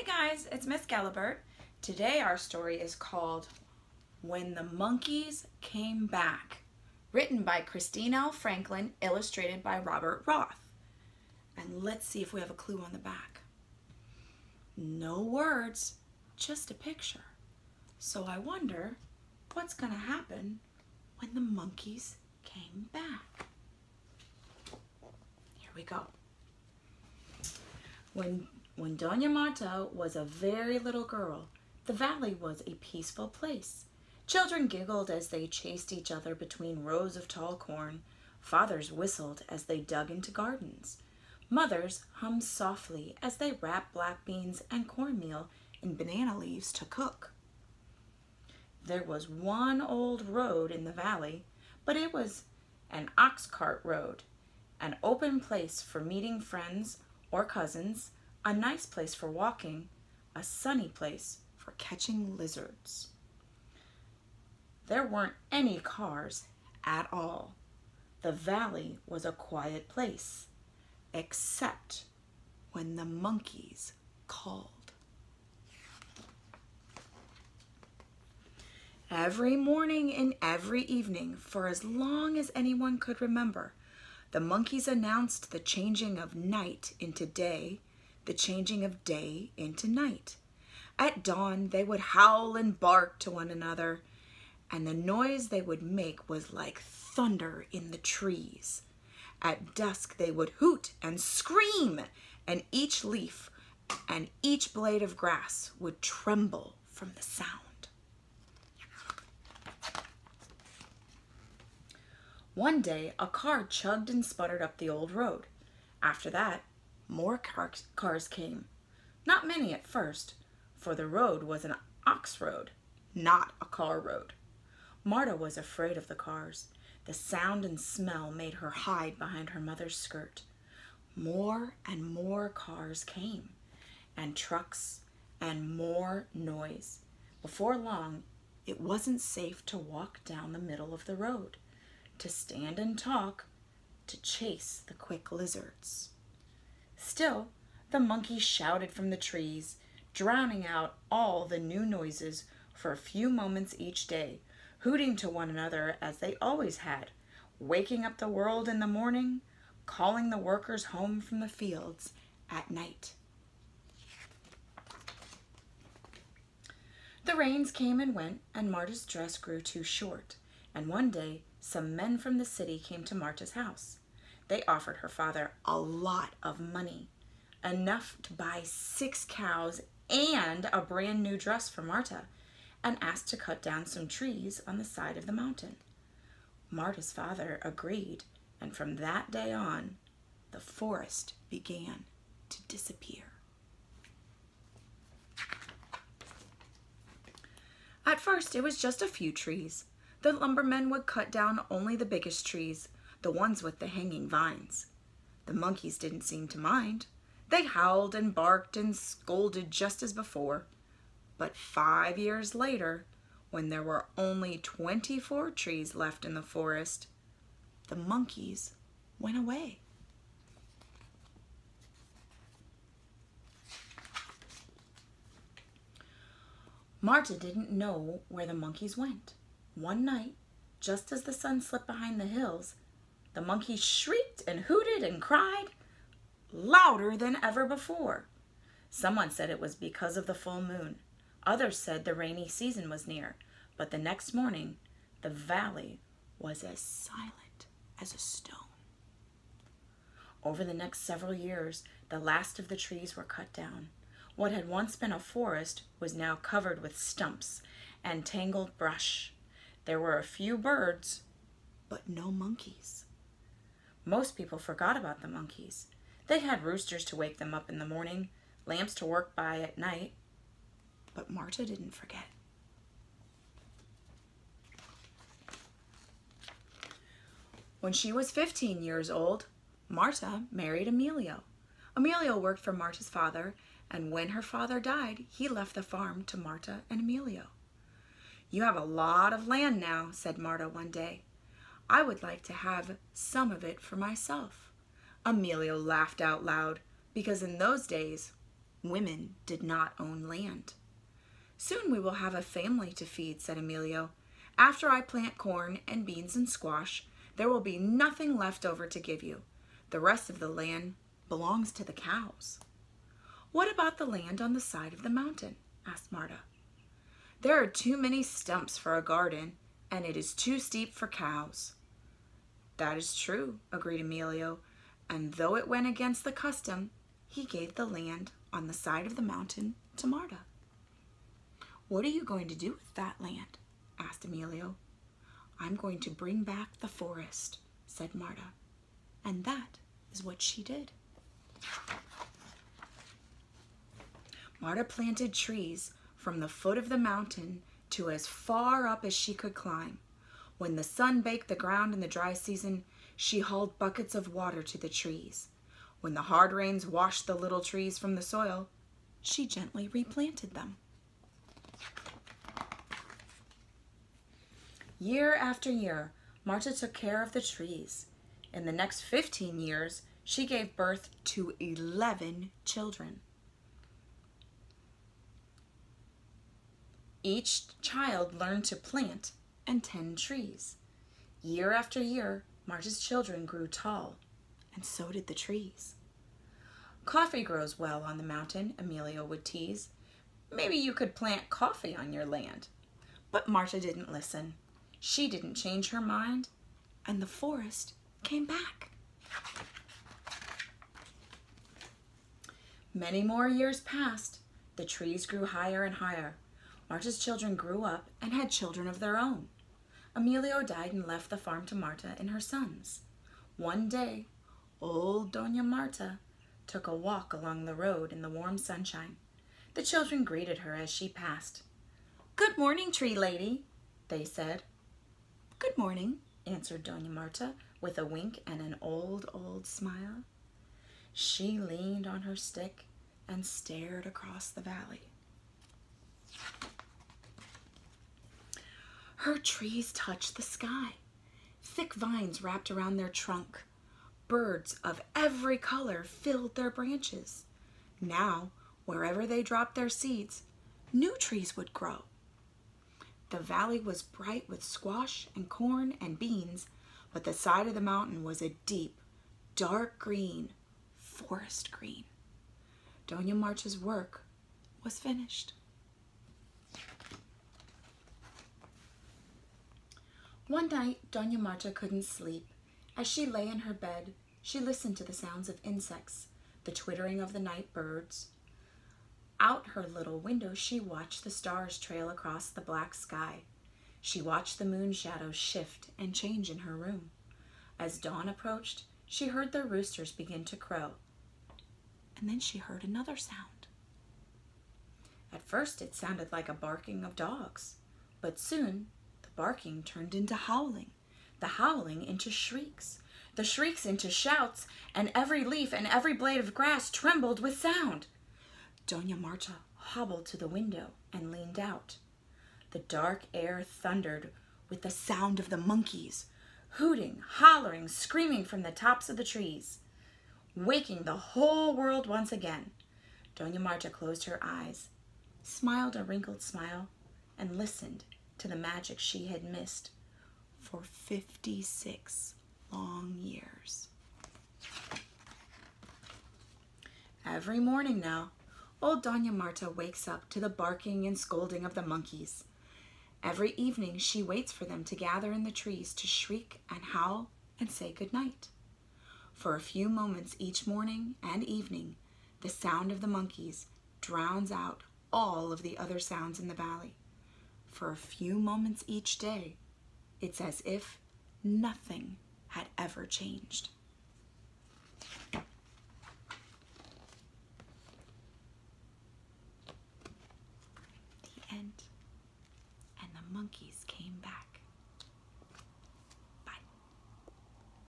Hey guys, it's Miss Gelabert. Today our story is called When the Monkeys Came Back, written by Kristine L. Franklin, illustrated by Robert Roth. And let's see if we have a clue on the back. No words, just a picture. So I wonder what's going to happen when the monkeys came back. Here we go. When when Doña Marta was a very little girl, the valley was a peaceful place. Children giggled as they chased each other between rows of tall corn. Fathers whistled as they dug into gardens. Mothers hummed softly as they wrapped black beans and cornmeal in banana leaves to cook. There was one old road in the valley, but it was an ox cart road, an open place for meeting friends or cousins, a nice place for walking, a sunny place for catching lizards. There weren't any cars at all. The valley was a quiet place, except when the monkeys called. Every morning and every evening, for as long as anyone could remember, the monkeys announced the changing of night into day the changing of day into night. At dawn, they would howl and bark to one another, and the noise they would make was like thunder in the trees. At dusk, they would hoot and scream, and each leaf and each blade of grass would tremble from the sound. One day, a car chugged and sputtered up the old road. After that, more car cars came. Not many at first, for the road was an ox road, not a car road. Marta was afraid of the cars. The sound and smell made her hide behind her mother's skirt. More and more cars came, and trucks, and more noise. Before long, it wasn't safe to walk down the middle of the road, to stand and talk, to chase the quick lizards. Still, the monkeys shouted from the trees, drowning out all the new noises for a few moments each day, hooting to one another as they always had, waking up the world in the morning, calling the workers home from the fields at night. The rains came and went, and Marta's dress grew too short, and one day some men from the city came to Marta's house. They offered her father a lot of money, enough to buy six cows and a brand new dress for Marta, and asked to cut down some trees on the side of the mountain. Marta's father agreed, and from that day on, the forest began to disappear. At first, it was just a few trees. The lumbermen would cut down only the biggest trees, the ones with the hanging vines. The monkeys didn't seem to mind. They howled and barked and scolded just as before. But five years later, when there were only 24 trees left in the forest, the monkeys went away. Marta didn't know where the monkeys went. One night, just as the sun slipped behind the hills, the monkey shrieked and hooted and cried louder than ever before. Someone said it was because of the full moon. Others said the rainy season was near. But the next morning, the valley was as silent as a stone. Over the next several years, the last of the trees were cut down. What had once been a forest was now covered with stumps and tangled brush. There were a few birds, but no monkeys. Most people forgot about the monkeys. They had roosters to wake them up in the morning, lamps to work by at night. But Marta didn't forget. When she was 15 years old, Marta married Emilio. Emilio worked for Marta's father, and when her father died, he left the farm to Marta and Emilio. You have a lot of land now, said Marta one day. I would like to have some of it for myself. Emilio laughed out loud because in those days, women did not own land. Soon we will have a family to feed, said Emilio. After I plant corn and beans and squash, there will be nothing left over to give you. The rest of the land belongs to the cows. What about the land on the side of the mountain? asked Marta. There are too many stumps for a garden, and it is too steep for cows. That is true, agreed Emilio, and though it went against the custom, he gave the land on the side of the mountain to Marta. What are you going to do with that land? asked Emilio. I'm going to bring back the forest, said Marta. And that is what she did. Marta planted trees from the foot of the mountain to as far up as she could climb. When the sun baked the ground in the dry season, she hauled buckets of water to the trees. When the hard rains washed the little trees from the soil, she gently replanted them. Year after year, Marta took care of the trees. In the next 15 years, she gave birth to 11 children. Each child learned to plant and tend trees. Year after year, Marta's children grew tall, and so did the trees. Coffee grows well on the mountain, Emilio would tease. Maybe you could plant coffee on your land. But Marta didn't listen. She didn't change her mind, and the forest came back. Many more years passed. The trees grew higher and higher. Marta's children grew up and had children of their own. Emilio died and left the farm to Marta and her sons. One day, old Dona Marta took a walk along the road in the warm sunshine. The children greeted her as she passed. Good morning, tree lady, they said. Good morning, answered Dona Marta with a wink and an old, old smile. She leaned on her stick and stared across the valley. Her trees touched the sky. Thick vines wrapped around their trunk. Birds of every color filled their branches. Now, wherever they dropped their seeds, new trees would grow. The valley was bright with squash and corn and beans, but the side of the mountain was a deep, dark green, forest green. Dona Marta's work was finished. One night, Dona Marta couldn't sleep. As she lay in her bed, she listened to the sounds of insects, the twittering of the night birds. Out her little window, she watched the stars trail across the black sky. She watched the moon shadows shift and change in her room. As dawn approached, she heard the roosters begin to crow. And then she heard another sound. At first, it sounded like a barking of dogs, but soon barking turned into howling, the howling into shrieks, the shrieks into shouts, and every leaf and every blade of grass trembled with sound. Dona Marta hobbled to the window and leaned out. The dark air thundered with the sound of the monkeys, hooting, hollering, screaming from the tops of the trees, waking the whole world once again. Dona Marta closed her eyes, smiled a wrinkled smile, and listened to the magic she had missed for 56 long years. Every morning now, old Dona Marta wakes up to the barking and scolding of the monkeys. Every evening she waits for them to gather in the trees to shriek and howl and say good night. For a few moments each morning and evening, the sound of the monkeys drowns out all of the other sounds in the valley for a few moments each day, it's as if nothing had ever changed. The end. And the monkeys came back.